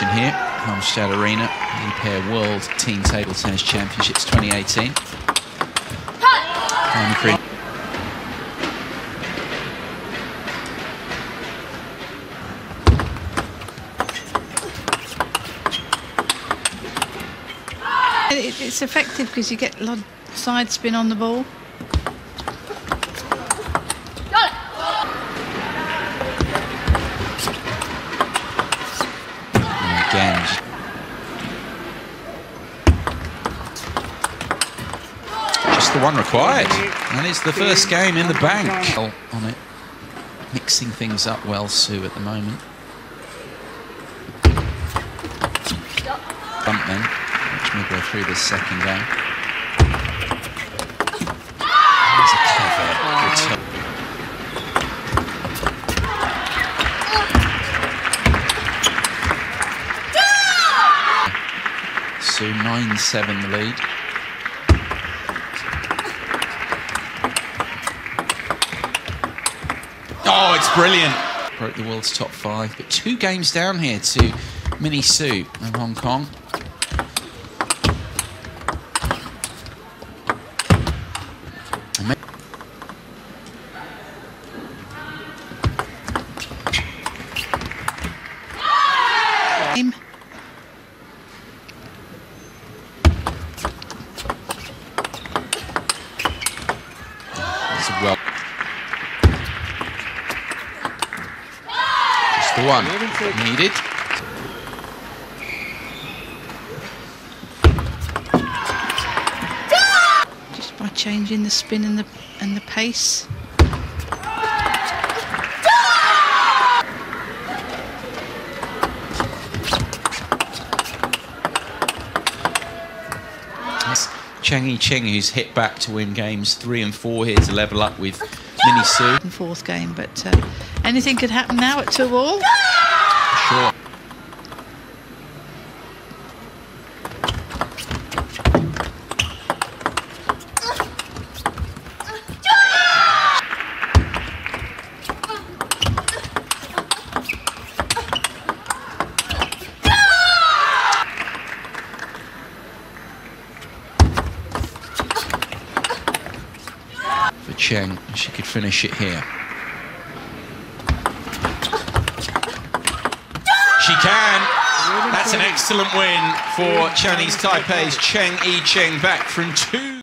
action here. Halmstad Arena, the pair World Team Table Tennis Championships 2018. Primary it's effective because you get a lot of side spin on the ball. Again. Just the one required. And it's the first game in the bank on it. Mixing things up well, Soo, at the moment. Bump then, which midway through this second game. to 9 7 the lead. Oh, it's brilliant. Broke the world's top five, but two games down here to Minnie Soo of Hong Kong. It's well. Just the one needed. Just by changing the spin and the and the pace. That's Cheng who's hit back to win games three and four here to level up with Minnie Soo. and fourth game, but uh, anything could happen now at two all. Sure. For Cheng, she could finish it here. She can. That's an excellent win for Chinese Taipei's Cheng I-Ching back from two.